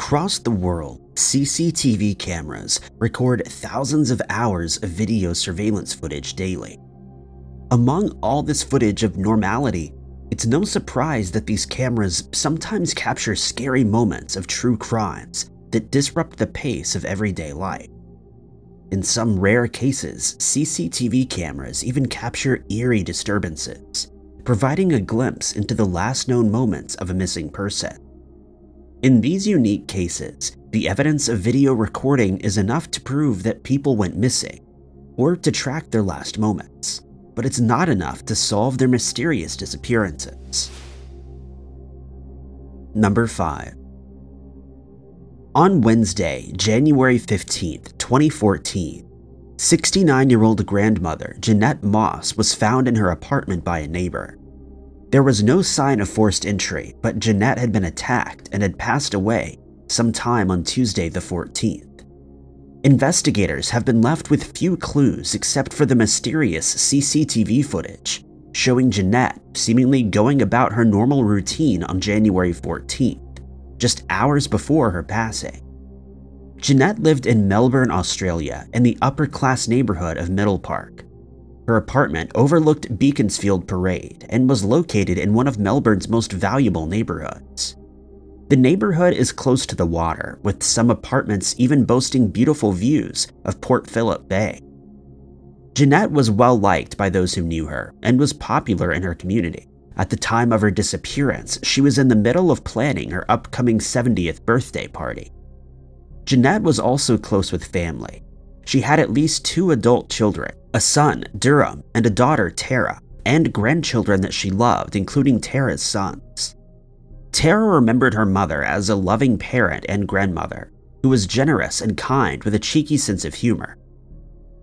Across the world, CCTV cameras record thousands of hours of video surveillance footage daily. Among all this footage of normality, it's no surprise that these cameras sometimes capture scary moments of true crimes that disrupt the pace of everyday life. In some rare cases, CCTV cameras even capture eerie disturbances, providing a glimpse into the last known moments of a missing person. In these unique cases, the evidence of video recording is enough to prove that people went missing, or to track their last moments, but it's not enough to solve their mysterious disappearances. Number 5. On Wednesday, January 15th, 2014, 69-year-old grandmother Jeanette Moss was found in her apartment by a neighbor. There was no sign of forced entry, but Jeanette had been attacked and had passed away sometime on Tuesday the 14th. Investigators have been left with few clues except for the mysterious CCTV footage showing Jeanette seemingly going about her normal routine on January 14th just hours before her passing. Jeanette lived in Melbourne, Australia, in the upper class neighborhood of Middle Park. Her apartment overlooked Beaconsfield Parade and was located in one of Melbourne's most valuable neighborhoods. The neighborhood is close to the water, with some apartments even boasting beautiful views of Port Phillip Bay. Jeanette was well liked by those who knew her and was popular in her community. At the time of her disappearance, she was in the middle of planning her upcoming 70th birthday party. Jeanette was also close with family. She had at least two adult children, a son, Durham, and a daughter, Tara, and grandchildren that she loved, including Tara's sons. Tara remembered her mother as a loving parent and grandmother, who was generous and kind with a cheeky sense of humor.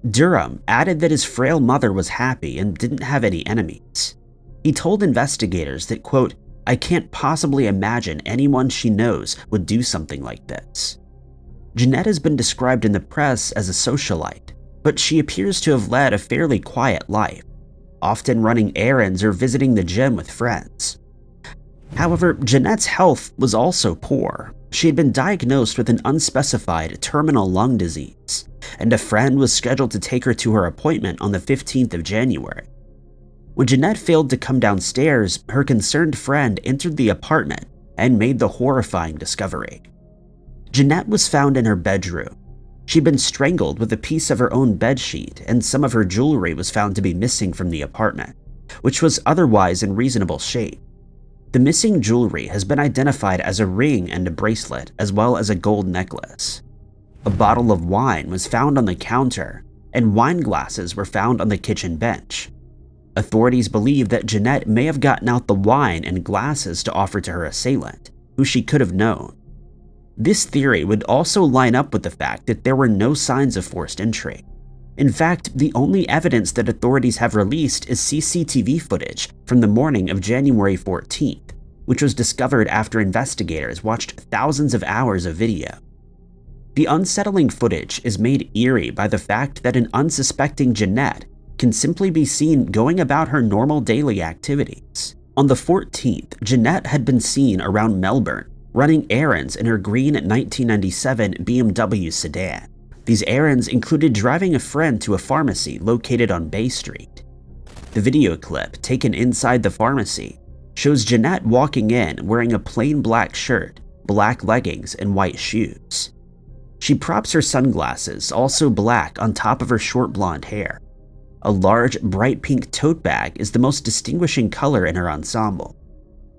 Durham added that his frail mother was happy and didn't have any enemies. He told investigators that, quote, I can't possibly imagine anyone she knows would do something like this. Jeanette has been described in the press as a socialite, but she appears to have led a fairly quiet life, often running errands or visiting the gym with friends. However, Jeanette's health was also poor. She had been diagnosed with an unspecified terminal lung disease, and a friend was scheduled to take her to her appointment on the 15th of January. When Jeanette failed to come downstairs, her concerned friend entered the apartment and made the horrifying discovery. Jeanette was found in her bedroom. She'd been strangled with a piece of her own bedsheet, and some of her jewelry was found to be missing from the apartment, which was otherwise in reasonable shape. The missing jewelry has been identified as a ring and a bracelet, as well as a gold necklace. A bottle of wine was found on the counter, and wine glasses were found on the kitchen bench. Authorities believe that Jeanette may have gotten out the wine and glasses to offer to her assailant, who she could have known. This theory would also line up with the fact that there were no signs of forced entry. In fact, the only evidence that authorities have released is CCTV footage from the morning of January 14th, which was discovered after investigators watched thousands of hours of video. The unsettling footage is made eerie by the fact that an unsuspecting Jeanette can simply be seen going about her normal daily activities. On the 14th, Jeanette had been seen around Melbourne, running errands in her green 1997 BMW sedan. These errands included driving a friend to a pharmacy located on Bay Street. The video clip, taken inside the pharmacy, shows Jeanette walking in wearing a plain black shirt, black leggings, and white shoes. She props her sunglasses, also black, on top of her short blonde hair. A large, bright pink tote bag is the most distinguishing color in her ensemble.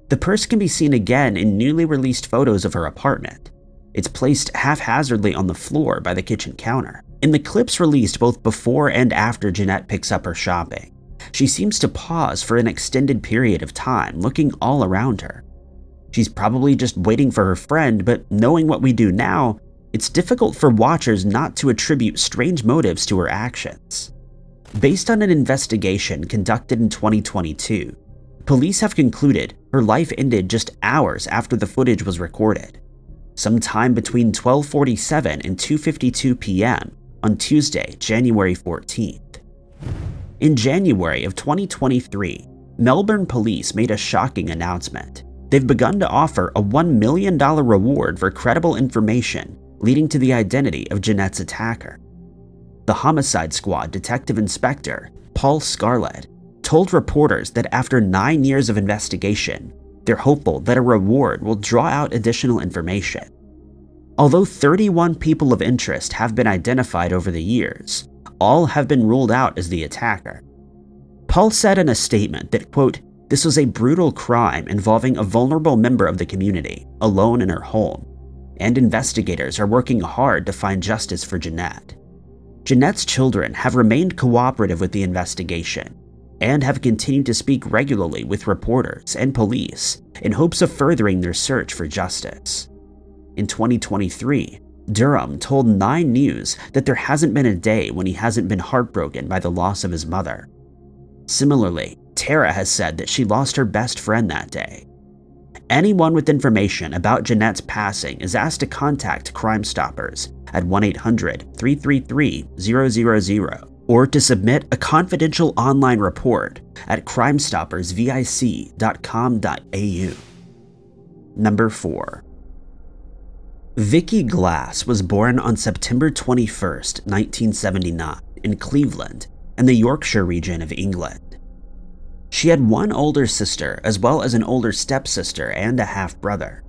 The purse can be seen again in newly released photos of her apartment. It's placed haphazardly on the floor by the kitchen counter. In the clips released both before and after Jeanette picks up her shopping, she seems to pause for an extended period of time, looking all around her. She's probably just waiting for her friend, but knowing what we do now, it's difficult for watchers not to attribute strange motives to her actions. Based on an investigation conducted in 2022, police have concluded her life ended just hours after the footage was recorded, sometime between 12:47 and 2:52 p.m. on Tuesday, January 14th. In January of 2023, Melbourne police made a shocking announcement. they've begun to offer a $1 million reward for credible information leading to the identity of Jeanette's attacker. The Homicide Squad Detective Inspector, Paul Scarlett, told reporters that after nine years of investigation, they're hopeful that a reward will draw out additional information. Although 31 people of interest have been identified over the years, all have been ruled out as the attacker. Paul said in a statement that, quote, this was a brutal crime involving a vulnerable member of the community, alone in her home, and investigators are working hard to find justice for Jeanette. Jeanette's children have remained cooperative with the investigation and have continued to speak regularly with reporters and police in hopes of furthering their search for justice. In 2023, Durham told 9 News that there hasn't been a day when he hasn't been heartbroken by the loss of his mother. Similarly, Tara has said that she lost her best friend that day. Anyone with information about Jeanette's passing is asked to contact Crime Stoppers at 1 800 333 000 or to submit a confidential online report at crimestoppersvic.com.au. Number 4. Vicky Glass was born on September 21, 1979, in Cleveland, in the Yorkshire region of England. She had one older sister, as well as an older stepsister and a half brother.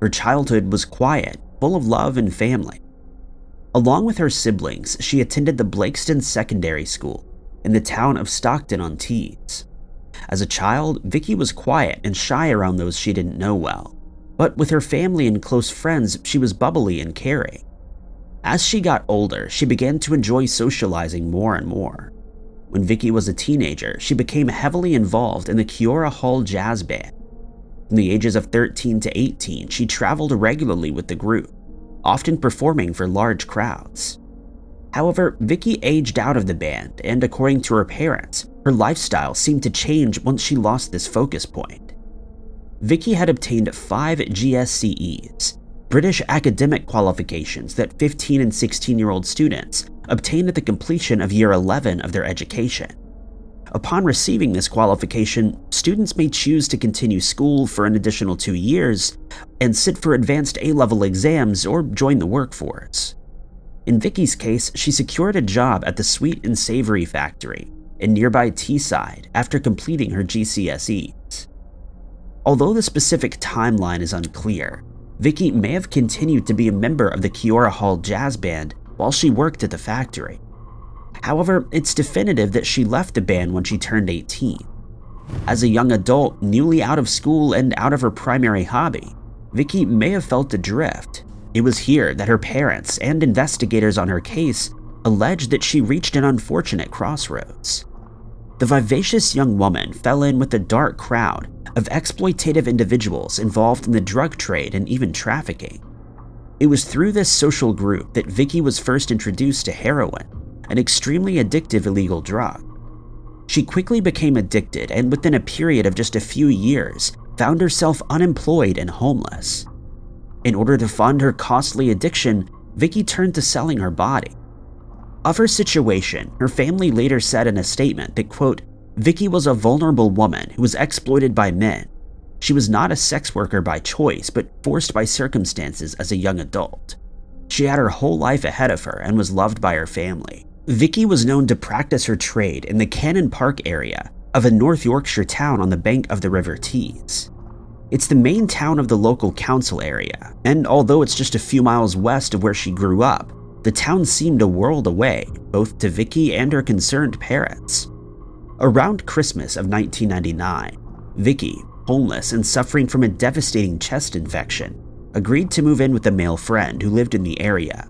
Her childhood was quiet, full of love and family. Along with her siblings, she attended the Blakeston Secondary School in the town of Stockton-on-Tees. As a child, Vicky was quiet and shy around those she didn't know well, but with her family and close friends, she was bubbly and caring. As she got older, she began to enjoy socializing more and more. When Vicky was a teenager, she became heavily involved in the Kiora Hall Jazz Band. From the ages of 13 to 18, she traveled regularly with the group, often performing for large crowds. However, Vicky aged out of the band, and according to her parents, her lifestyle seemed to change once she lost this focus point. Vicky had obtained five GCSEs, British academic qualifications that 15 and 16 year old students obtained at the completion of year 11 of their education. Upon receiving this qualification, students may choose to continue school for an additional two years and sit for advanced A-level exams or join the workforce. In Vicky's case, she secured a job at the Sweet and Savory Factory in nearby Teesside after completing her GCSEs. Although the specific timeline is unclear, Vicky may have continued to be a member of the Kiora Hall Jazz Band while she worked at the factory. However, it's definitive that she left the band when she turned 18. As a young adult, newly out of school and out of her primary hobby, Vicky may have felt adrift. It was here that her parents and investigators on her case alleged that she reached an unfortunate crossroads. The vivacious young woman fell in with a dark crowd of exploitative individuals involved in the drug trade and even trafficking. It was through this social group that Vicky was first introduced to heroin an extremely addictive illegal drug. She quickly became addicted and within a period of just a few years found herself unemployed and homeless. In order to fund her costly addiction, Vicky turned to selling her body. Of her situation, her family later said in a statement that, quote, Vicky was a vulnerable woman who was exploited by men. She was not a sex worker by choice, but forced by circumstances as a young adult. She had her whole life ahead of her and was loved by her family. Vicky was known to practice her trade in the Cannon Park area of a North Yorkshire town on the bank of the River Tees. It's the main town of the local council area, and although it's just a few miles west of where she grew up, the town seemed a world away, both to Vicky and her concerned parents. Around Christmas of 1999, Vicky, homeless and suffering from a devastating chest infection, agreed to move in with a male friend who lived in the area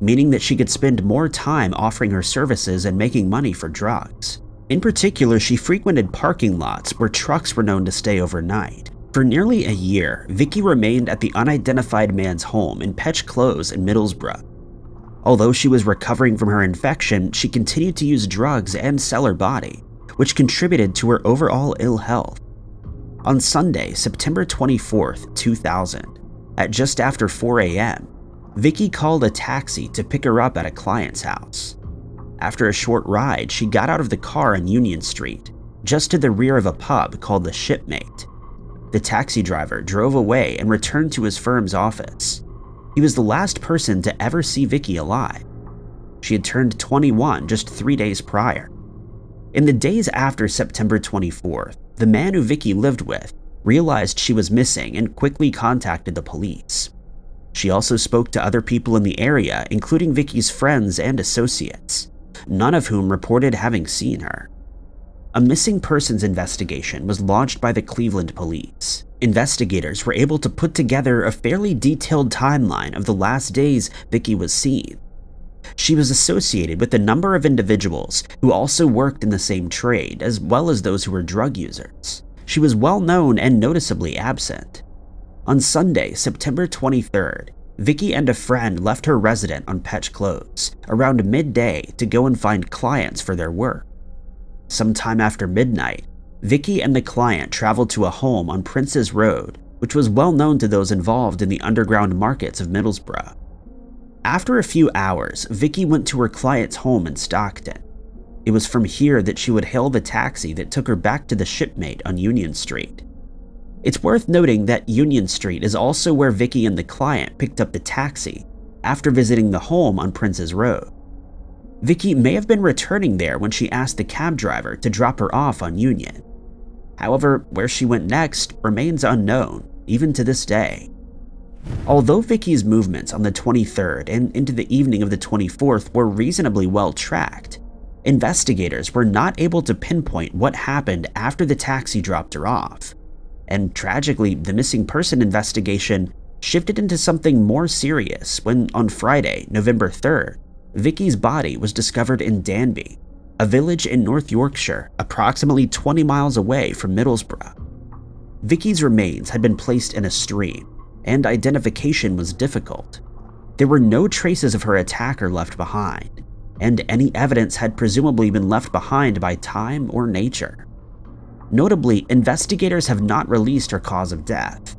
meaning that she could spend more time offering her services and making money for drugs. In particular, she frequented parking lots where trucks were known to stay overnight. For nearly a year, Vicky remained at the unidentified man's home in Petch Close in Middlesbrough. Although she was recovering from her infection, she continued to use drugs and sell her body, which contributed to her overall ill health. On Sunday, September 24, 2000, at just after 4 a.m., Vicky called a taxi to pick her up at a client's house. After a short ride, she got out of the car on Union Street, just to the rear of a pub called the Shipmate. the taxi driver drove away and returned to his firm's office. He was the last person to ever see Vicky alive. She had turned 21 just three days prior. In the days after September 24th, the man who Vicky lived with realized she was missing and quickly contacted the police. She also spoke to other people in the area, including Vicky's friends and associates, none of whom reported having seen her. A missing persons investigation was launched by the Cleveland police. Investigators were able to put together a fairly detailed timeline of the last days Vicky was seen. She was associated with a number of individuals who also worked in the same trade, as well as those who were drug users. She was well known and noticeably absent. On Sunday, September 23rd, Vicky and a friend left her residence on Petch Close around midday to go and find clients for their work. Sometime after midnight, Vicky and the client traveled to a home on Prince's Road, which was well known to those involved in the underground markets of Middlesbrough. After a few hours, Vicky went to her client's home in Stockton. It was from here that she would hail the taxi that took her back to the shipmate on Union Street. It's worth noting that Union Street is also where Vicky and the client picked up the taxi after visiting the home on Prince's Road. Vicky may have been returning there when she asked the cab driver to drop her off on Union. However, where she went next remains unknown, even to this day. Although Vicky's movements on the 23rd and into the evening of the 24th were reasonably well tracked, investigators were not able to pinpoint what happened after the taxi dropped her off and tragically, the missing person investigation shifted into something more serious when on Friday, November 3rd, Vicky's body was discovered in Danby, a village in North Yorkshire, approximately 20 miles away from Middlesbrough. Vicky's remains had been placed in a stream, and identification was difficult. There were no traces of her attacker left behind, and any evidence had presumably been left behind by time or nature. Notably, investigators have not released her cause of death.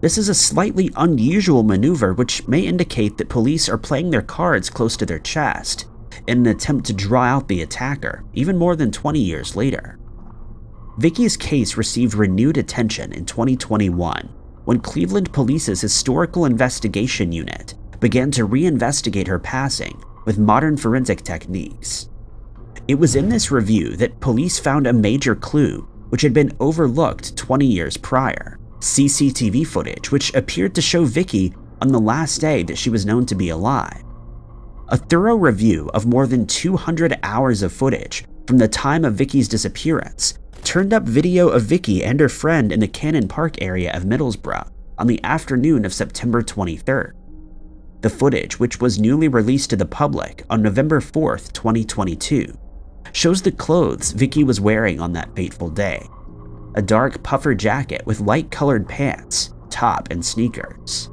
This is a slightly unusual maneuver which may indicate that police are playing their cards close to their chest in an attempt to draw out the attacker, even more than 20 years later. Vicky's case received renewed attention in 2021 when Cleveland Police's Historical Investigation Unit began to reinvestigate her passing with modern forensic techniques. It was in this review that police found a major clue which had been overlooked 20 years prior. CCTV footage which appeared to show Vicky on the last day that she was known to be alive. A thorough review of more than 200 hours of footage from the time of Vicky's disappearance turned up video of Vicky and her friend in the Cannon Park area of Middlesbrough on the afternoon of September 23rd. The footage, which was newly released to the public on November 4th, 2022, shows the clothes Vicky was wearing on that fateful day. A dark puffer jacket with light colored pants, top, and sneakers.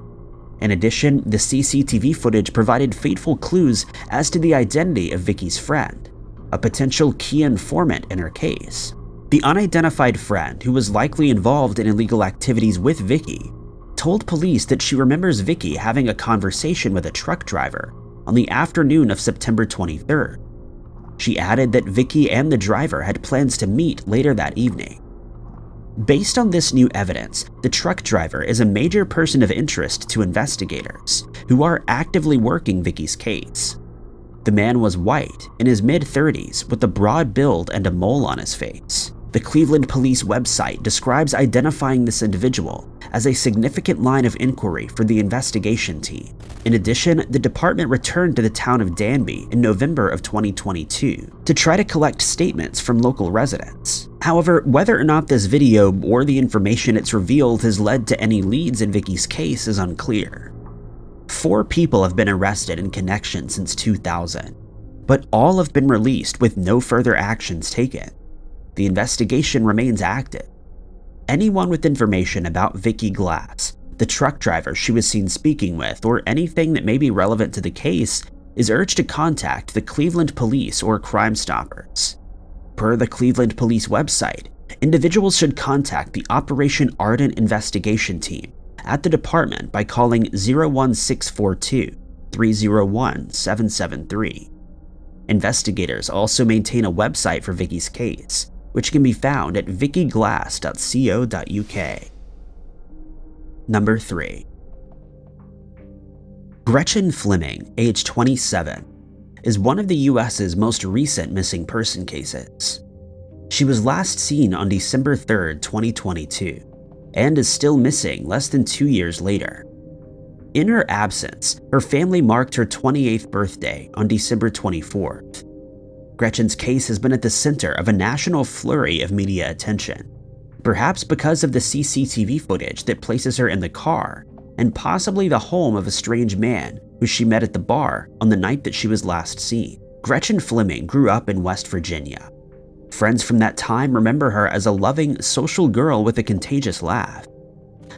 In addition, the CCTV footage provided fateful clues as to the identity of Vicky's friend, a potential key informant in her case. The unidentified friend, who was likely involved in illegal activities with Vicky, told police that she remembers Vicky having a conversation with a truck driver on the afternoon of September 23rd. She added that Vicky and the driver had plans to meet later that evening. Based on this new evidence, the truck driver is a major person of interest to investigators, who are actively working Vicky's case. The man was white, in his mid-30s, with a broad build and a mole on his face. The Cleveland Police website describes identifying this individual as a significant line of inquiry for the investigation team. In addition, the department returned to the town of Danby in November of 2022 to try to collect statements from local residents. However, whether or not this video or the information it's revealed has led to any leads in Vicky's case is unclear. Four people have been arrested in connection since 2000, but all have been released with no further actions taken the investigation remains active. Anyone with information about Vicky Glass, the truck driver she was seen speaking with, or anything that may be relevant to the case is urged to contact the Cleveland Police or Crime Stoppers. Per the Cleveland Police website, individuals should contact the Operation Ardent Investigation Team at the department by calling 01642 301 773. Investigators also maintain a website for Vicky's case, which can be found at vickyglass.co.uk. Number 3. Gretchen Fleming, age 27, is one of the US's most recent missing person cases. She was last seen on December 3, 2022, and is still missing less than two years later. In her absence, her family marked her 28th birthday on December 24th. Gretchen's case has been at the center of a national flurry of media attention, perhaps because of the CCTV footage that places her in the car and possibly the home of a strange man who she met at the bar on the night that she was last seen. Gretchen Fleming grew up in West Virginia. Friends from that time remember her as a loving, social girl with a contagious laugh.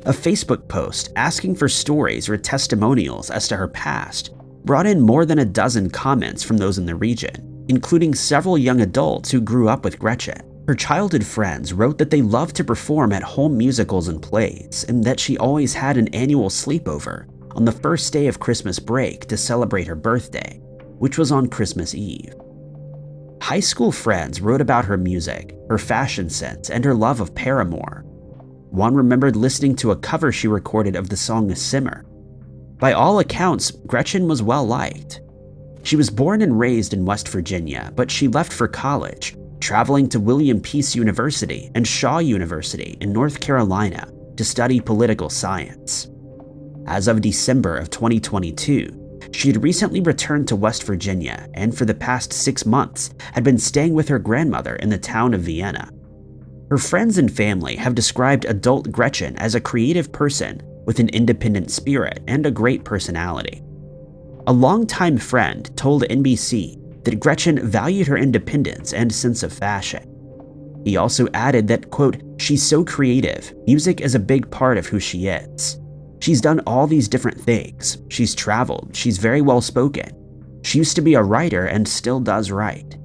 A Facebook post asking for stories or testimonials as to her past brought in more than a dozen comments from those in the region, including several young adults who grew up with Gretchen. Her childhood friends wrote that they loved to perform at home musicals and plays, and that she always had an annual sleepover on the first day of Christmas break to celebrate her birthday, which was on Christmas Eve. High school friends wrote about her music, her fashion sense, and her love of Paramore. One remembered listening to a cover she recorded of the song A Simmer. By all accounts, Gretchen was well liked. She was born and raised in West Virginia, but she left for college traveling to William Peace University and Shaw University in North Carolina to study political science. As of December of 2022, she had recently returned to West Virginia and for the past six months had been staying with her grandmother in the town of Vienna. Her friends and family have described adult Gretchen as a creative person with an independent spirit and a great personality. A longtime friend told NBC that Gretchen valued her independence and sense of fashion. He also added that, quote, she's so creative, music is a big part of who she is. She's done all these different things. She's traveled, she's very well spoken. She used to be a writer and still does write.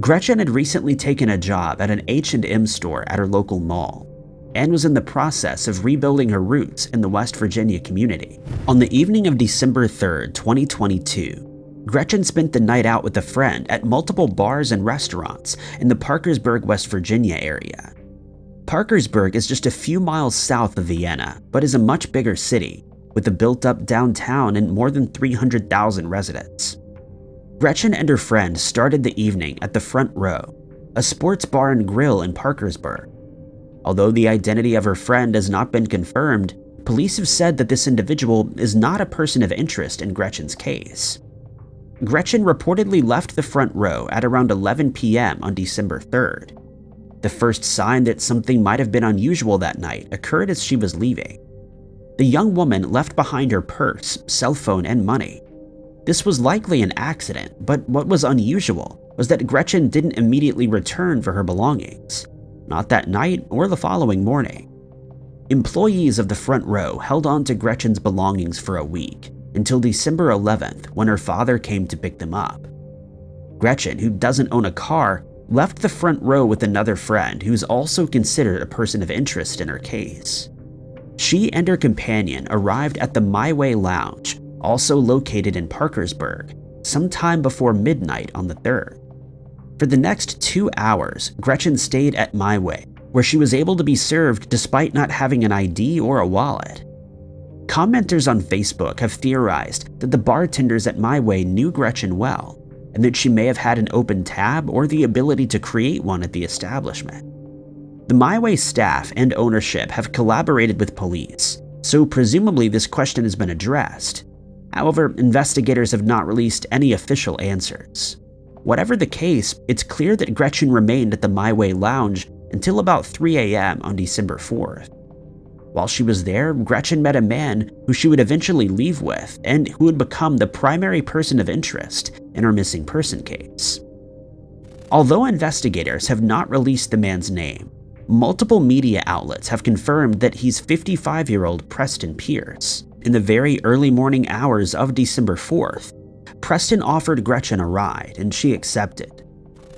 Gretchen had recently taken a job at an H&M store at her local mall and was in the process of rebuilding her roots in the West Virginia community. On the evening of December 3, 2022, Gretchen spent the night out with a friend at multiple bars and restaurants in the Parkersburg, West Virginia area. Parkersburg is just a few miles south of Vienna, but is a much bigger city, with a built-up downtown and more than 300,000 residents. Gretchen and her friend started the evening at the Front Row, a sports bar and grill in Parkersburg. Although the identity of her friend has not been confirmed, police have said that this individual is not a person of interest in Gretchen's case. Gretchen reportedly left the front row at around 11 p.m. on December 3rd. The first sign that something might have been unusual that night occurred as she was leaving. The young woman left behind her purse, cell phone, and money. This was likely an accident, but what was unusual was that Gretchen didn't immediately return for her belongings, not that night or the following morning. Employees of the front row held on to Gretchen's belongings for a week, until December 11th when her father came to pick them up. Gretchen, who doesn't own a car, left the front row with another friend who's also considered a person of interest in her case. She and her companion arrived at the My Way Lounge, also located in Parkersburg, sometime before midnight on the 3rd. For the next two hours, Gretchen stayed at My Way, where she was able to be served despite not having an ID or a wallet. Commenters on Facebook have theorized that the bartenders at My Way knew Gretchen well, and that she may have had an open tab or the ability to create one at the establishment. The My Way staff and ownership have collaborated with police, so presumably this question has been addressed. However, investigators have not released any official answers. Whatever the case, it's clear that Gretchen remained at the My Way Lounge until about 3 a.m. on December 4th. While she was there, Gretchen met a man who she would eventually leave with and who would become the primary person of interest in her missing person case. Although investigators have not released the man's name, multiple media outlets have confirmed that he's 55-year-old Preston Pierce. In the very early morning hours of December 4th, Preston offered Gretchen a ride and she accepted.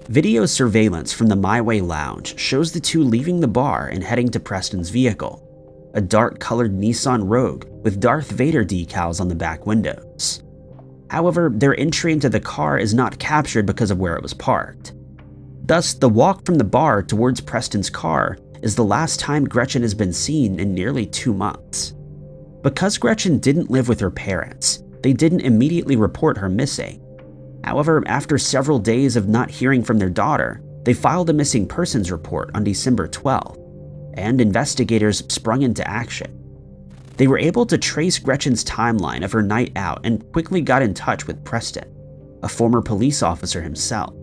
Video surveillance from the My Way Lounge shows the two leaving the bar and heading to Preston's vehicle a dark colored Nissan Rogue with Darth Vader decals on the back windows. However, their entry into the car is not captured because of where it was parked. Thus, the walk from the bar towards Preston's car is the last time Gretchen has been seen in nearly two months. Because Gretchen didn't live with her parents, they didn't immediately report her missing. However, after several days of not hearing from their daughter, they filed a missing persons report on December 12th, and investigators sprung into action. They were able to trace Gretchen's timeline of her night out and quickly got in touch with Preston, a former police officer himself.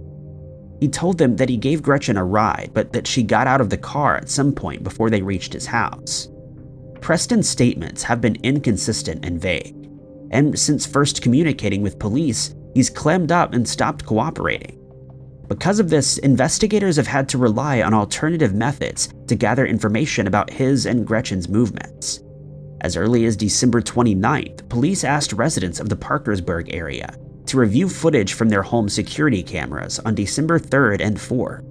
He told them that he gave Gretchen a ride, but that she got out of the car at some point before they reached his house. Preston's statements have been inconsistent and vague, and since first communicating with police, he's clammed up and stopped cooperating. Because of this, investigators have had to rely on alternative methods to gather information about his and Gretchen's movements. As early as December 29th, police asked residents of the Parkersburg area to review footage from their home security cameras on December 3rd and 4th.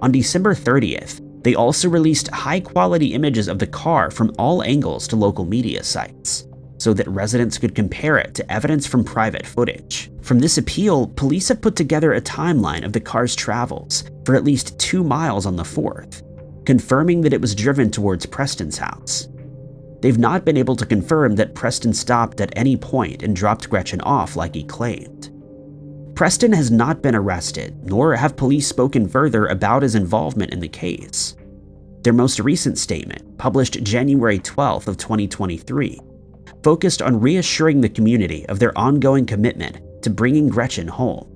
On December 30th, they also released high-quality images of the car from all angles to local media sites, so that residents could compare it to evidence from private footage. From this appeal, police have put together a timeline of the car's travels for at least two miles on the 4th, confirming that it was driven towards Preston's house. They've not been able to confirm that Preston stopped at any point and dropped Gretchen off like he claimed. Preston has not been arrested, nor have police spoken further about his involvement in the case. Their most recent statement, published January 12th of 2023, focused on reassuring the community of their ongoing commitment to bringing Gretchen home.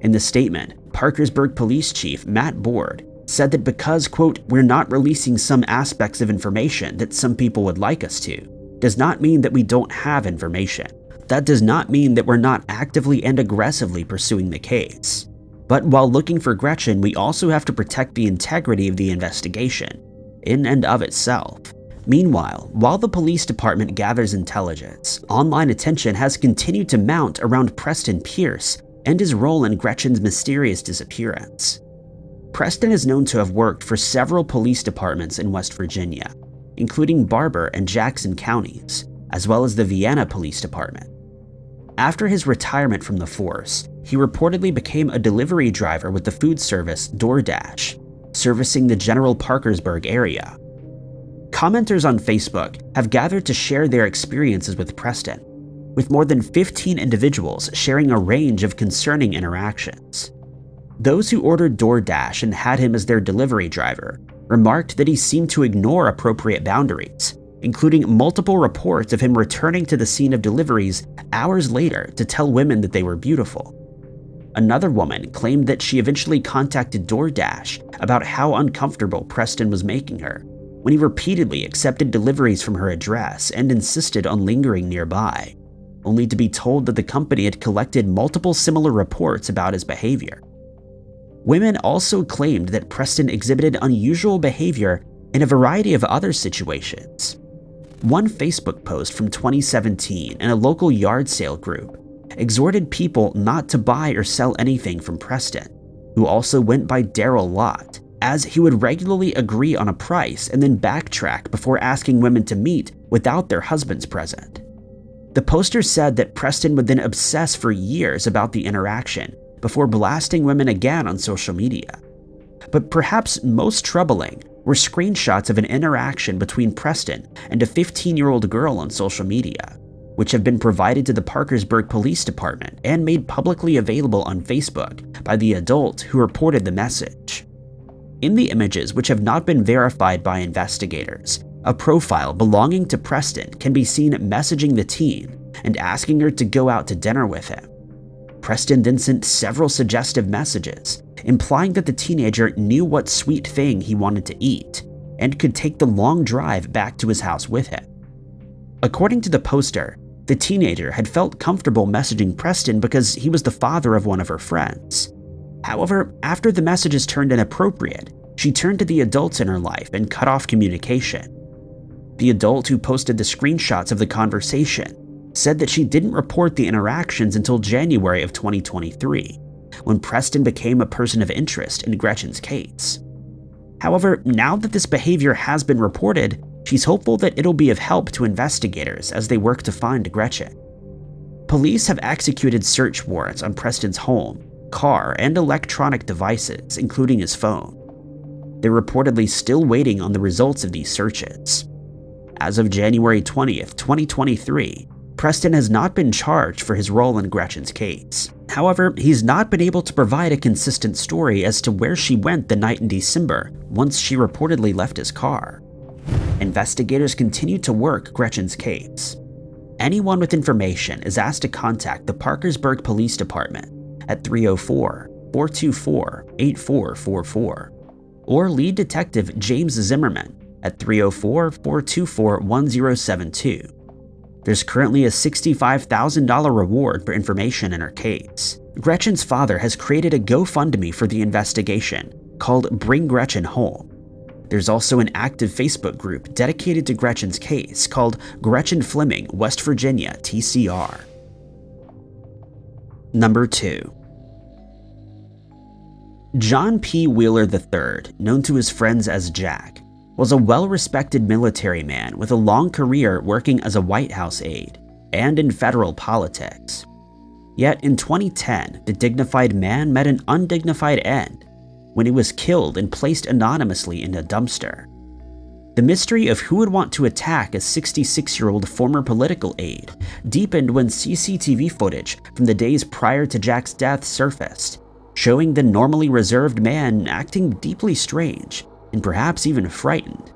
In the statement, Parkersburg Police Chief Matt Board said that because, quote, we're not releasing some aspects of information that some people would like us to, does not mean that we don't have information. That does not mean that we're not actively and aggressively pursuing the case. But while looking for Gretchen, we also have to protect the integrity of the investigation, in and of itself. Meanwhile, while the police department gathers intelligence, online attention has continued to mount around Preston Pierce and his role in Gretchen's mysterious disappearance. Preston is known to have worked for several police departments in West Virginia, including Barbour and Jackson counties, as well as the Vienna Police Department. After his retirement from the force, he reportedly became a delivery driver with the food service DoorDash, servicing the general Parkersburg area. Commenters on Facebook have gathered to share their experiences with Preston, with more than 15 individuals sharing a range of concerning interactions. Those who ordered DoorDash and had him as their delivery driver remarked that he seemed to ignore appropriate boundaries, including multiple reports of him returning to the scene of deliveries hours later to tell women that they were beautiful. Another woman claimed that she eventually contacted DoorDash about how uncomfortable Preston was making her when he repeatedly accepted deliveries from her address and insisted on lingering nearby, only to be told that the company had collected multiple similar reports about his behavior. Women also claimed that Preston exhibited unusual behavior in a variety of other situations. One Facebook post from 2017 in a local yard sale group exhorted people not to buy or sell anything from Preston, who also went by Daryl Lott, as he would regularly agree on a price and then backtrack before asking women to meet without their husbands present. The poster said that Preston would then obsess for years about the interaction before blasting women again on social media. But perhaps most troubling were screenshots of an interaction between Preston and a 15-year-old girl on social media, which have been provided to the Parkersburg Police Department and made publicly available on Facebook by the adult who reported the message. In the images, which have not been verified by investigators, a profile belonging to Preston can be seen messaging the teen and asking her to go out to dinner with him. Preston then sent several suggestive messages, implying that the teenager knew what sweet thing he wanted to eat and could take the long drive back to his house with him. According to the poster, the teenager had felt comfortable messaging Preston because he was the father of one of her friends. However, after the messages turned inappropriate, she turned to the adults in her life and cut off communication. The adult who posted the screenshots of the conversation said that she didn't report the interactions until January of 2023, when Preston became a person of interest in Gretchen's case. However, now that this behavior has been reported, she's hopeful that it'll be of help to investigators as they work to find Gretchen. Police have executed search warrants on Preston's home, car, and electronic devices, including his phone. They're reportedly still waiting on the results of these searches. As of January 20th, 2023, Preston has not been charged for his role in Gretchen's case. However, he's not been able to provide a consistent story as to where she went the night in December once she reportedly left his car. Investigators continue to work Gretchen's case. Anyone with information is asked to contact the Parkersburg Police Department at 304 424 8444 or lead detective James Zimmerman at 304 424 1072. There's currently a $65,000 reward for information in her case. Gretchen's father has created a GoFundMe for the investigation called Bring Gretchen Home. There's also an active Facebook group dedicated to Gretchen's case called Gretchen Fleming, West Virginia TCR. Number 2. John P. Wheeler III, known to his friends as Jack, was a well-respected military man with a long career working as a White House aide and in federal politics. Yet in 2010, the dignified man met an undignified end when he was killed and placed anonymously in a dumpster. The mystery of who would want to attack a 66-year-old former political aide deepened when CCTV footage from the days prior to Jack's death surfaced, showing the normally reserved man acting deeply strange and perhaps even frightened.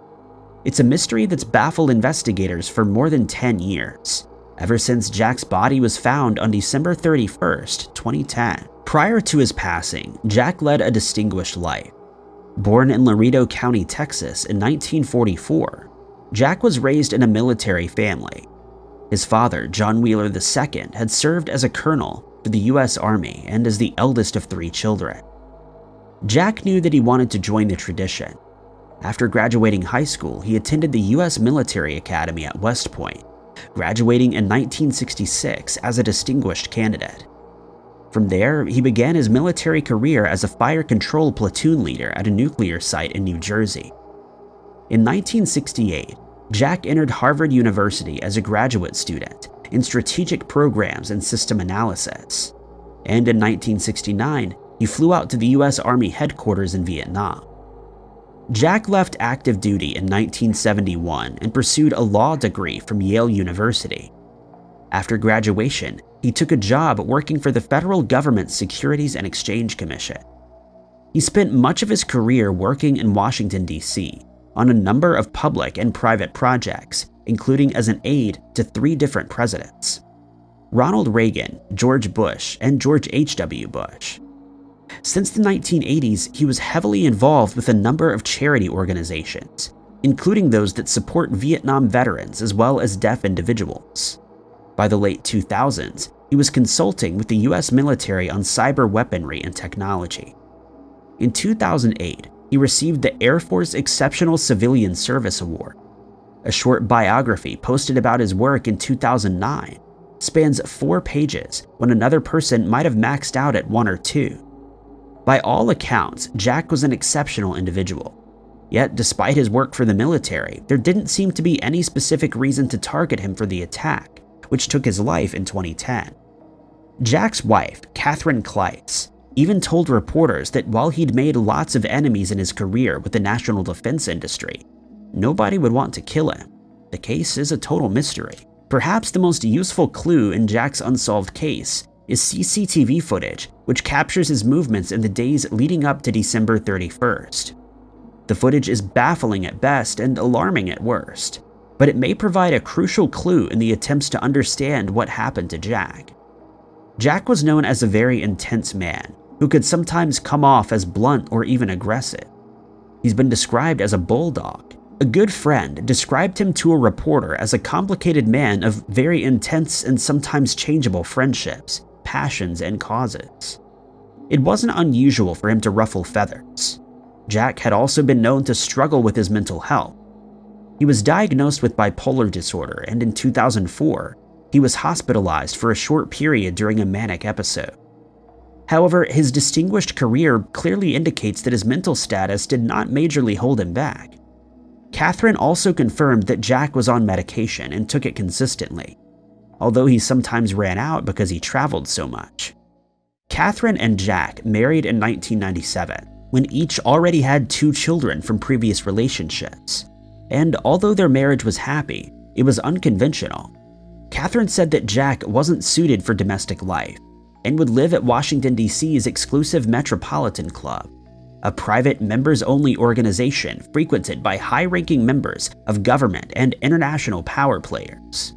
It's a mystery that's baffled investigators for more than 10 years, ever since Jack's body was found on December 31st, 2010. Prior to his passing, Jack led a distinguished life. Born in Laredo County, Texas in 1944, Jack was raised in a military family. His father, John Wheeler II, had served as a colonel the US Army and as the eldest of three children. Jack knew that he wanted to join the tradition. After graduating high school, he attended the US Military Academy at West Point, graduating in 1966 as a distinguished candidate. From there, he began his military career as a fire control platoon leader at a nuclear site in New Jersey. In 1968, Jack entered Harvard University as a graduate student in strategic programs and system analysis. And in 1969, he flew out to the US Army headquarters in Vietnam. Jack left active duty in 1971 and pursued a law degree from Yale University. After graduation, he took a job working for the federal government's Securities and Exchange Commission. He spent much of his career working in Washington, D.C., on a number of public and private projects, including as an aide to three different presidents Ronald Reagan, George Bush, and George H.W. Bush. Since the 1980s, he was heavily involved with a number of charity organizations, including those that support Vietnam veterans as well as deaf individuals. By the late 2000s, he was consulting with the US military on cyber weaponry and technology. In 2008, he received the Air Force Exceptional Civilian Service Award a short biography posted about his work in 2009 spans four pages when another person might have maxed out at one or two. By all accounts, Jack was an exceptional individual. Yet, despite his work for the military, there didn't seem to be any specific reason to target him for the attack, which took his life in 2010. Jack's wife, Catherine Klyce, even told reporters that while he'd made lots of enemies in his career with the national defense industry, nobody would want to kill him. The case is a total mystery. Perhaps the most useful clue in Jack's unsolved case is CCTV footage, which captures his movements in the days leading up to December 31st. The footage is baffling at best and alarming at worst, but it may provide a crucial clue in the attempts to understand what happened to Jack. Jack was known as a very intense man, who could sometimes come off as blunt or even aggressive. He's been described as a bulldog, a good friend described him to a reporter as a complicated man of very intense and sometimes changeable friendships, passions, and causes. It wasn't unusual for him to ruffle feathers. Jack had also been known to struggle with his mental health. He was diagnosed with bipolar disorder, and in 2004, he was hospitalized for a short period during a manic episode. However, his distinguished career clearly indicates that his mental status did not majorly hold him back. Catherine also confirmed that Jack was on medication and took it consistently, although he sometimes ran out because he traveled so much. Catherine and Jack married in 1997, when each already had two children from previous relationships, and although their marriage was happy, it was unconventional. Catherine said that Jack wasn't suited for domestic life and would live at Washington, D.C.'s exclusive Metropolitan Club, a private members-only organization frequented by high-ranking members of government and international power players.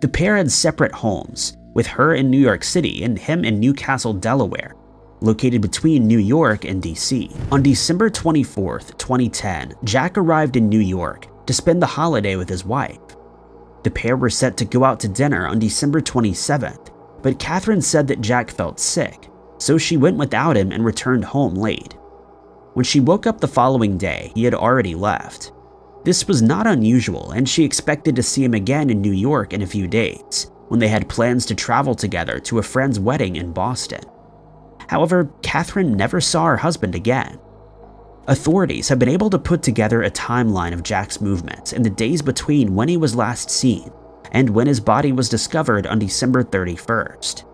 The pair had separate homes, with her in New York City and him in New Castle, Delaware, located between New York and DC. On December 24, 2010, Jack arrived in New York to spend the holiday with his wife. The pair were set to go out to dinner on December 27th, but Catherine said that Jack felt sick, so she went without him and returned home late. When she woke up the following day, he had already left. This was not unusual, and she expected to see him again in New York in a few days, when they had plans to travel together to a friend's wedding in Boston. However, Catherine never saw her husband again. Authorities have been able to put together a timeline of Jack's movements in the days between when he was last seen and when his body was discovered on December 31st.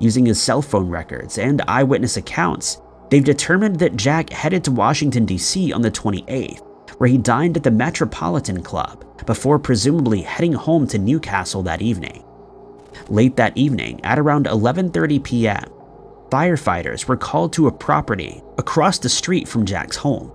Using his cell phone records and eyewitness accounts, they've determined that Jack headed to Washington, D.C. on the 28th, where he dined at the Metropolitan Club before presumably heading home to New Castle that evening. Late that evening, at around 11.30 p.m., firefighters were called to a property across the street from Jack's home.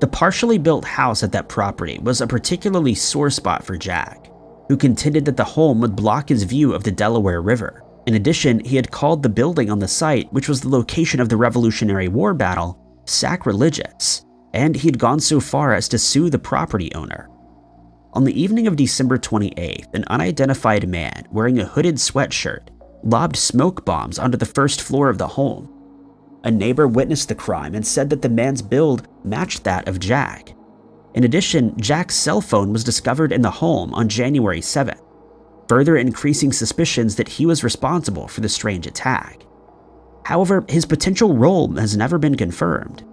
The partially built house at that property was a particularly sore spot for Jack, who contended that the home would block his view of the Delaware River. In addition, he had called the building on the site, which was the location of the Revolutionary War battle, sacrilegious, and he had gone so far as to sue the property owner. On the evening of December 28th, an unidentified man wearing a hooded sweatshirt lobbed smoke bombs onto the first floor of the home. A neighbor witnessed the crime and said that the man's build matched that of Jack. In addition, Jack's cell phone was discovered in the home on January 7th, further increasing suspicions that he was responsible for the strange attack. However, his potential role has never been confirmed.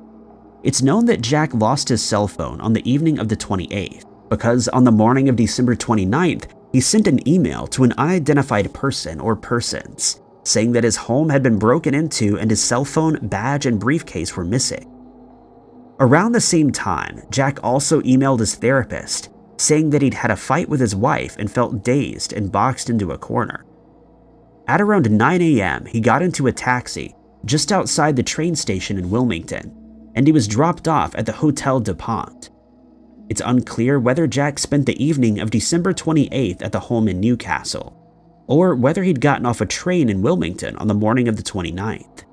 It's known that Jack lost his cell phone on the evening of the 28th, because on the morning of December 29th, he sent an email to an unidentified person or persons, saying that his home had been broken into and his cell phone, badge, and briefcase were missing. Around the same time, Jack also emailed his therapist, saying that he'd had a fight with his wife and felt dazed and boxed into a corner. At around 9 a.m., he got into a taxi just outside the train station in Wilmington, and he was dropped off at the Hotel DuPont. It's unclear whether Jack spent the evening of December 28th at the home in New Castle, or whether he'd gotten off a train in Wilmington on the morning of the 29th.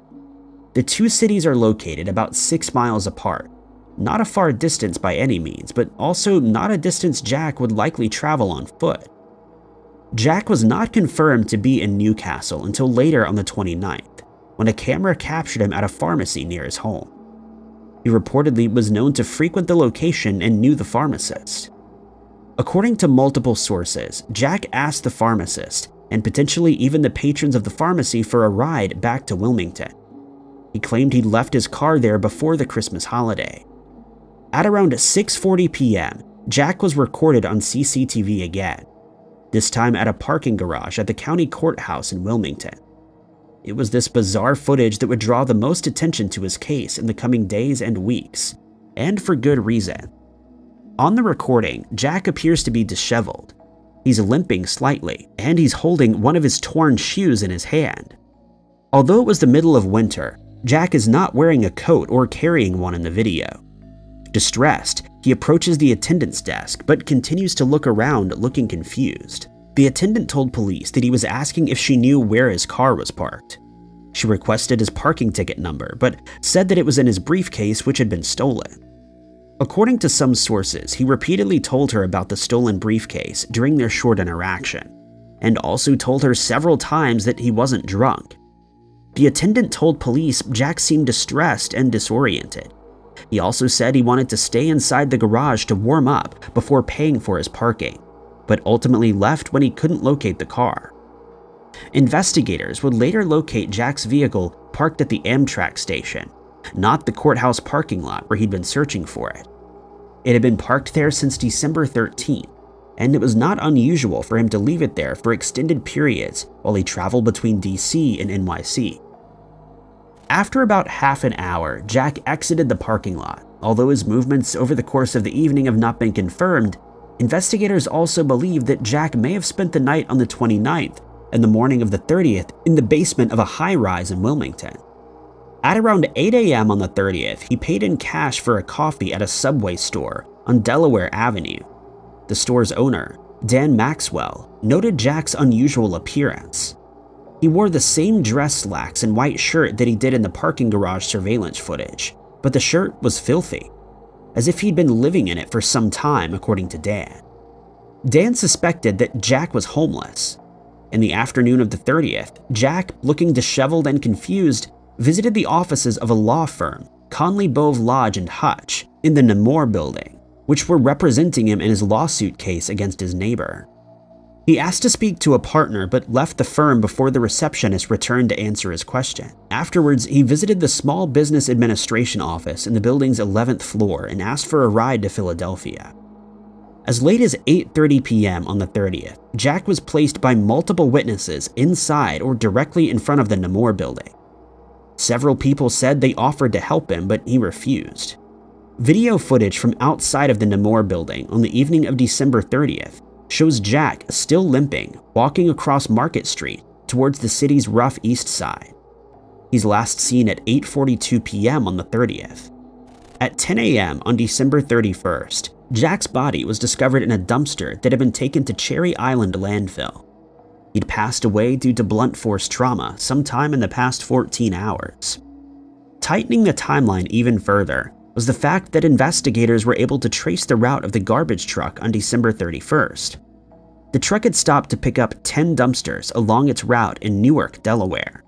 The two cities are located about 6 miles apart, not a far distance by any means, but also not a distance Jack would likely travel on foot. Jack was not confirmed to be in New Castle until later on the 29th, when a camera captured him at a pharmacy near his home. He reportedly was known to frequent the location and knew the pharmacist. According to multiple sources, Jack asked the pharmacist, and potentially even the patrons of the pharmacy for a ride back to Wilmington. He claimed he'd left his car there before the Christmas holiday. At around 6.40 p.m., Jack was recorded on CCTV again, this time at a parking garage at the county courthouse in Wilmington. It was this bizarre footage that would draw the most attention to his case in the coming days and weeks, and for good reason. On the recording, Jack appears to be disheveled. He's limping slightly, and he's holding one of his torn shoes in his hand. Although it was the middle of winter, Jack is not wearing a coat or carrying one in the video. Distressed, he approaches the attendant's desk but continues to look around looking confused. The attendant told police that he was asking if she knew where his car was parked. She requested his parking ticket number, but said that it was in his briefcase which had been stolen. According to some sources, he repeatedly told her about the stolen briefcase during their short interaction, and also told her several times that he wasn't drunk. The attendant told police Jack seemed distressed and disoriented. He also said he wanted to stay inside the garage to warm up before paying for his parking but ultimately left when he couldn't locate the car. Investigators would later locate Jack's vehicle parked at the Amtrak station, not the courthouse parking lot where he'd been searching for it. It had been parked there since December 13, and it was not unusual for him to leave it there for extended periods while he traveled between DC and NYC. After about half an hour, Jack exited the parking lot Although his movements over the course of the evening have not been confirmed, investigators also believe that Jack may have spent the night on the 29th and the morning of the 30th in the basement of a high rise in Wilmington. At around 8 a.m. on the 30th, he paid in cash for a coffee at a Subway store on Delaware Avenue. The store's owner, Dan Maxwell, noted Jack's unusual appearance. He wore the same dress slacks and white shirt that he did in the parking garage surveillance footage, but the shirt was filthy, as if he'd been living in it for some time, according to Dan. Dan suspected that Jack was homeless. In the afternoon of the 30th, Jack, looking disheveled and confused, visited the offices of a law firm, Connolly Bove Lodge and Hutz, in the Nemours building, which were representing him in his lawsuit case against his neighbor. He asked to speak to a partner but left the firm before the receptionist returned to answer his question. Afterwards, he visited the Small Business Administration office in the building's 11th floor and asked for a ride to Philadelphia. As late as 8:30 p.m. on the 30th, Jack was placed by multiple witnesses inside or directly in front of the Nemours building. Several people said they offered to help him, but he refused. Video footage from outside of the Nemours building on the evening of December 30th shows Jack still limping, walking across Market Street towards the city's rough east side. He's last seen at 8.42 p.m. on the 30th. At 10 a.m. on December 31st, Jack's body was discovered in a dumpster that had been taken to Cherry Island landfill. He'd passed away due to blunt force trauma sometime in the past 14 hours. Tightening the timeline even further was the fact that investigators were able to trace the route of the garbage truck on December 31st. The truck had stopped to pick up 10 dumpsters along its route in Newark, Delaware,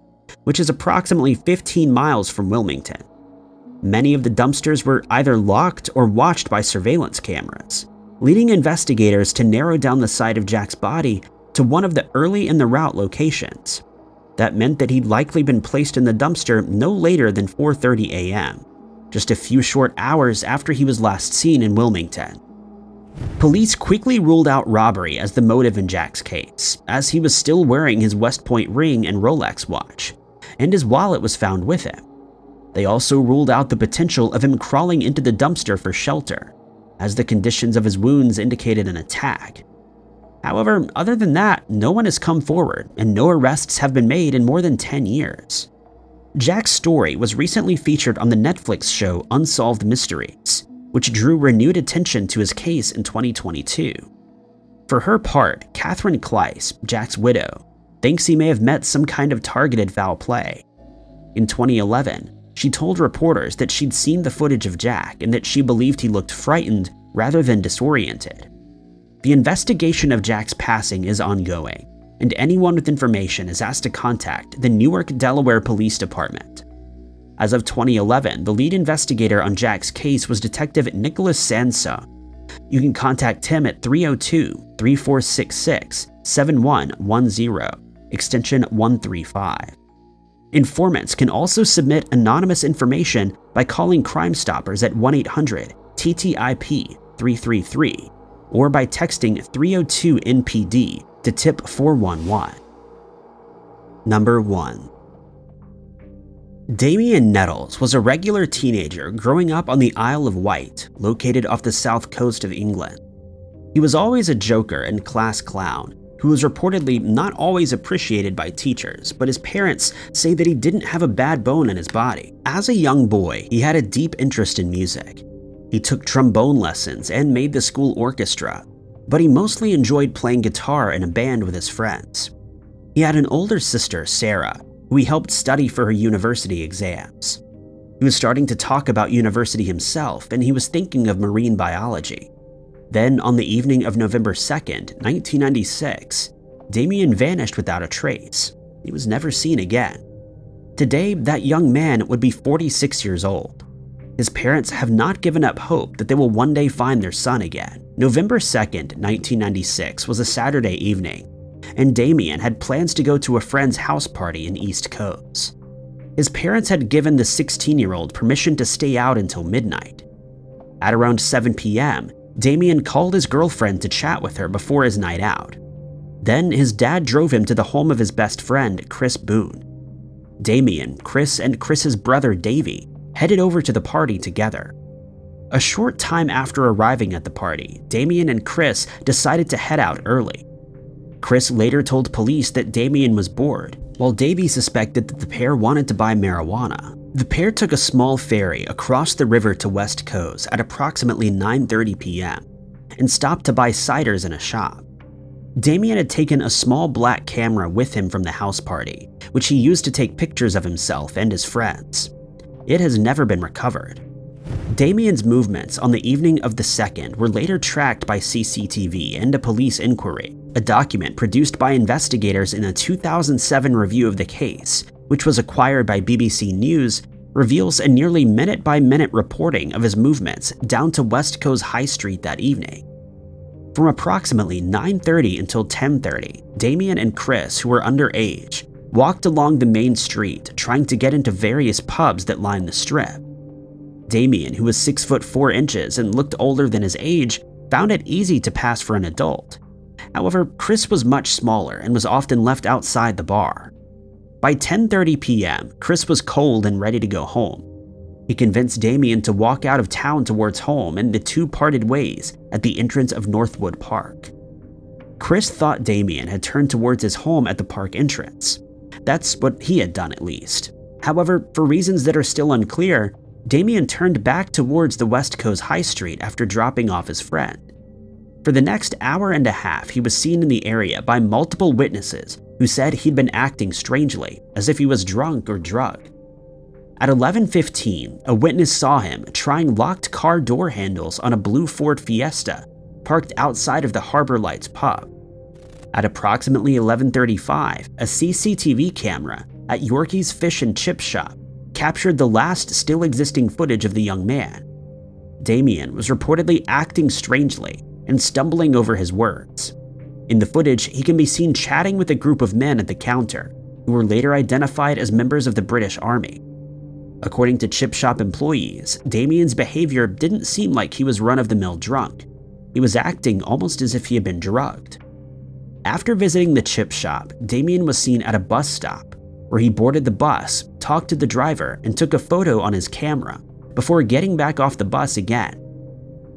which is approximately 15 miles from Wilmington. Many of the dumpsters were either locked or watched by surveillance cameras, leading investigators to narrow down the site of Jack's body to one of the early in the route locations. That meant that he'd likely been placed in the dumpster no later than 4.30 a.m., just a few short hours after he was last seen in Wilmington. Police quickly ruled out robbery as the motive in Jack's case, as he was still wearing his West Point ring and Rolex watch, and his wallet was found with him. They also ruled out the potential of him crawling into the dumpster for shelter, as the conditions of his wounds indicated an attack, However, other than that, no one has come forward, and no arrests have been made in more than 10 years. Jack's story was recently featured on the Netflix show Unsolved Mysteries, which drew renewed attention to his case in 2022. For her part, Catherine Klyce, Jack's widow, thinks he may have met some kind of targeted foul play. In 2011, she told reporters that she'd seen the footage of Jack and that she believed he looked frightened rather than disoriented. The investigation of Jack's passing is ongoing, and anyone with information is asked to contact the Newark, Delaware Police Department. As of 2011, the lead investigator on Jack's case was Detective Nicholas Sansa. You can contact him at 302 3466 7110, extension 135. Informants can also submit anonymous information by calling Crime Stoppers at 1 800 TTIP 333 or by texting 302 NPD to tip 411. Number 1. Damien Nettles was a regular teenager growing up on the Isle of Wight, located off the south coast of England. He was always a joker and class clown, who was reportedly not always appreciated by teachers, but his parents say that he didn't have a bad bone in his body. As a young boy, he had a deep interest in music, he took trombone lessons and made the school orchestra, but he mostly enjoyed playing guitar in a band with his friends. He had an older sister, Sarah, who he helped study for her university exams. He was starting to talk about university himself, and he was thinking of marine biology. Then, on the evening of November 2nd, 1996, Damien vanished without a trace. He was never seen again. Today, that young man would be 46 years old. His parents have not given up hope that they will one day find their son again. November 2nd, 1996 was a Saturday evening, and Damien had plans to go to a friend's house party in East Cowes. His parents had given the 16-year-old permission to stay out until midnight. At around 7 p.m., Damien called his girlfriend to chat with her before his night out. Then his dad drove him to the home of his best friend, Chris Boone. Damien, Chris, and Chris's brother Davey headed over to the party together. A short time after arriving at the party, Damien and Chris decided to head out early. Chris later told police that Damien was bored, while Davey suspected that the pair wanted to buy marijuana. The pair took a small ferry across the river to West Cowes at approximately 9.30 p.m. and stopped to buy ciders in a shop. Damien had taken a small black camera with him from the house party, which he used to take pictures of himself and his friends. It has never been recovered. Damien's movements on the evening of the 2nd were later tracked by CCTV and a police inquiry, a document produced by investigators in a 2007 review of the case, which was acquired by BBC News, reveals a nearly minute-by-minute -minute reporting of his movements down to West Cowes High Street that evening. From approximately 9.30 until 10.30, Damien and Chris, who were underage, walked along the main street trying to get into various pubs that lined the strip. Damien, who was 6 foot 4 inches and looked older than his age, found it easy to pass for an adult. However, Chris was much smaller and was often left outside the bar. By 10.30 p.m., Chris was cold and ready to go home. He convinced Damien to walk out of town towards home and the two parted ways at the entrance of Northwood Park. Chris thought Damien had turned towards his home at the park entrance. That's what he had done at least. However, for reasons that are still unclear, Damien turned back towards the West Cowes High Street after dropping off his friend. For the next hour and a half, he was seen in the area by multiple witnesses who said he'd been acting strangely, as if he was drunk or drugged. At 11.15, a witness saw him trying locked car door handles on a blue Ford Fiesta parked outside of the Harbor Lights pub. At approximately 11.35, a CCTV camera at Yorkie's Fish and Chip Shop captured the last still existing footage of the young man. Damien was reportedly acting strangely and stumbling over his words. In the footage, he can be seen chatting with a group of men at the counter, who were later identified as members of the British Army. According to chip shop employees, Damien's behavior didn't seem like he was run-of-the-mill drunk. He was acting almost as if he had been drugged. After visiting the chip shop, Damien was seen at a bus stop, where he boarded the bus, talked to the driver, and took a photo on his camera, before getting back off the bus again.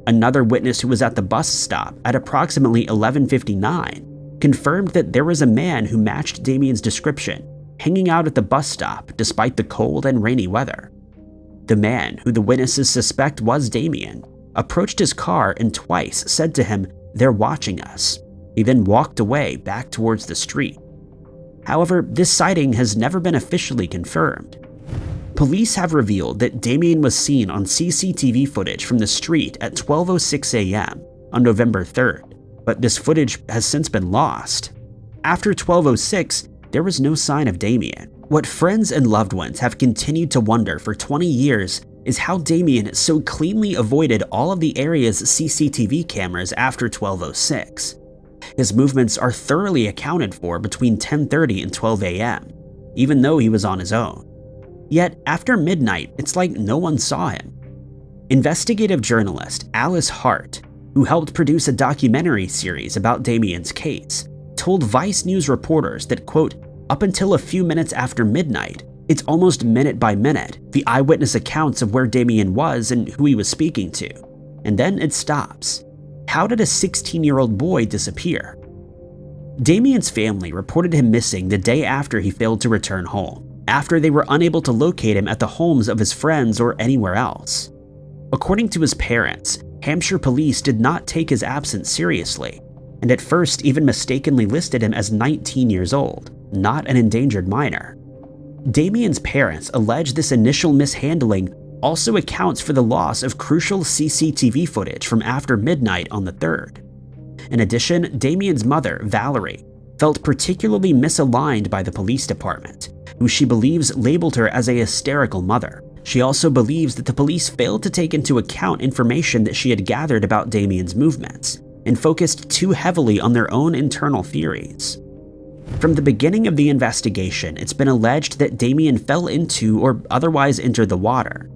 Another witness who was at the bus stop at approximately 11.59 confirmed that there was a man who matched Damien's description hanging out at the bus stop despite the cold and rainy weather. The man, who the witnesses suspect was Damien, approached his car and twice said to him, they're watching us. He then walked away back towards the street. However, this sighting has never been officially confirmed. Police have revealed that Damien was seen on CCTV footage from the street at 12.06 a.m. on November 3rd, but this footage has since been lost. After 12.06, there was no sign of Damien. What friends and loved ones have continued to wonder for 20 years is how Damien so cleanly avoided all of the area's CCTV cameras after 1206. His movements are thoroughly accounted for between 10.30 and 12 a.m., even though he was on his own. Yet, after midnight, it's like no one saw him. Investigative journalist Alice Hart, who helped produce a documentary series about Damien's case, told Vice News reporters that, quote, up until a few minutes after midnight, it's almost minute by minute, the eyewitness accounts of where Damien was and who he was speaking to. And then it stops. How did a 16-year-old boy disappear? Damien's family reported him missing the day after he failed to return home, after they were unable to locate him at the homes of his friends or anywhere else. According to his parents, Hampshire police did not take his absence seriously, and at first even mistakenly listed him as 19 years old not an endangered minor. Damien's parents allege this initial mishandling also accounts for the loss of crucial CCTV footage from after midnight on the 3rd. In addition, Damien's mother, Valerie, felt particularly misaligned by the police department, who she believes labeled her as a hysterical mother. She also believes that the police failed to take into account information that she had gathered about Damien's movements, and focused too heavily on their own internal theories. From the beginning of the investigation, it's been alleged that Damien fell into or otherwise entered the water.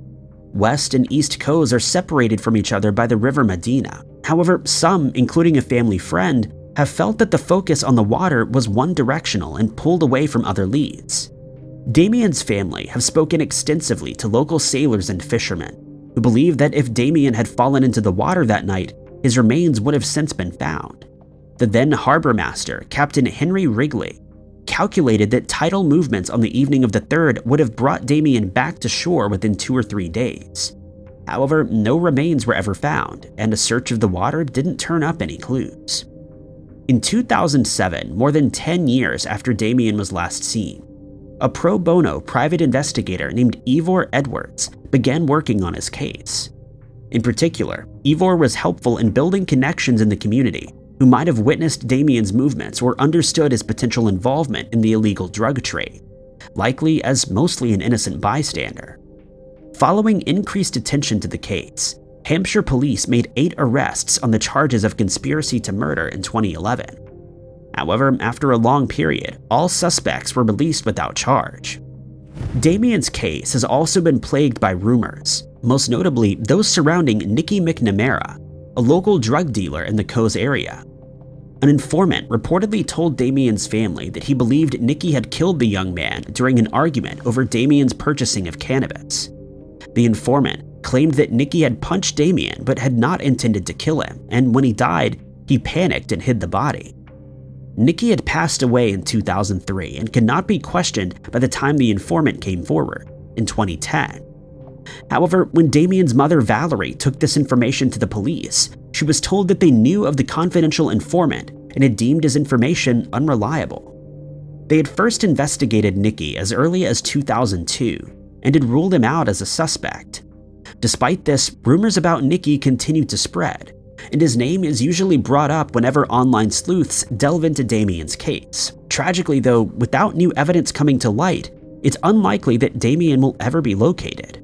West and East Cowes are separated from each other by the River Medina. However, some, including a family friend, have felt that the focus on the water was one-directional and pulled away from other leads. Damien's family have spoken extensively to local sailors and fishermen, who believe that if Damien had fallen into the water that night, his remains would have since been found. The then harbor master, Captain Henry Wrigley, calculated that tidal movements on the evening of the 3rd would have brought Damien back to shore within two or three days. However, no remains were ever found, and a search of the water didn't turn up any clues. In 2007, more than 10 years after Damien was last seen, a pro bono private investigator named Ivor Edwards began working on his case. In particular, Ivor was helpful in building connections in the community who might have witnessed Damien's movements or understood his potential involvement in the illegal drug trade, likely as mostly an innocent bystander. Following increased attention to the case, Hampshire police made eight arrests on the charges of conspiracy to murder in 2011. However, after a long period, all suspects were released without charge. Damien's case has also been plagued by rumors, most notably those surrounding Nicky McNamara, a local drug dealer in the Cowes area. An informant reportedly told Damien's family that he believed Nicky had killed the young man during an argument over Damien's purchasing of cannabis. The informant claimed that Nicky had punched Damien but had not intended to kill him, and when he died, he panicked and hid the body. Nicky had passed away in 2003 and could not be questioned by the time the informant came forward, in 2010. However, when Damien's mother Valerie took this information to the police, she was told that they knew of the confidential informant and had deemed his information unreliable. They had first investigated Nicky as early as 2002 and had ruled him out as a suspect. Despite this, rumors about Nicky continued to spread, and his name is usually brought up whenever online sleuths delve into Damien's case. Tragically though, without new evidence coming to light, it's unlikely that Damien will ever be located.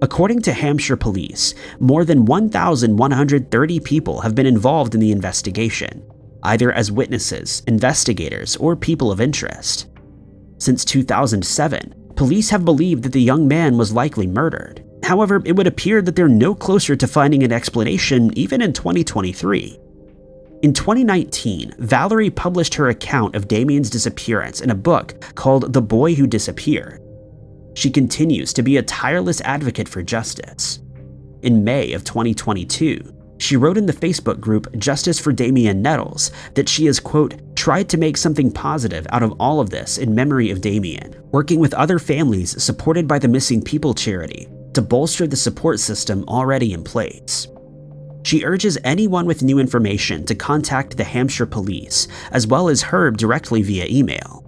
According to Hampshire police, more than 1,130 people have been involved in the investigation, either as witnesses, investigators, or people of interest. Since 2007, police have believed that the young man was likely murdered. However, it would appear that they're no closer to finding an explanation even in 2023. In 2019, Valerie published her account of Damien's disappearance in a book called The Boy Who Disappeared. She continues to be a tireless advocate for justice. In May of 2022, she wrote in the Facebook group Justice for Damien Nettles that she has, quote, tried to make something positive out of all of this in memory of Damien, working with other families supported by the Missing People charity to bolster the support system already in place. She urges anyone with new information to contact the Hampshire Police, as well as Herb directly via email.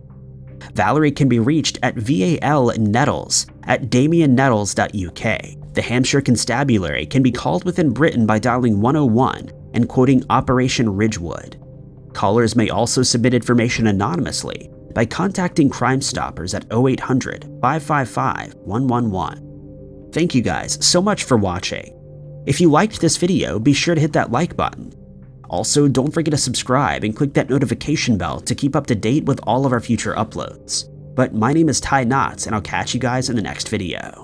Valerie can be reached at valnettles at damiennettles.uk. The Hampshire Constabulary can be called within Britain by dialing 101 and quoting Operation Ridgewood. Callers may also submit information anonymously by contacting Crime Stoppers at 0800 555 111. Thank you guys so much for watching. If you liked this video, be sure to hit that like button. Also, don't forget to subscribe and click that notification bell to keep up to date with all of our future uploads. But my name is Ty Notts, and I'll catch you guys in the next video.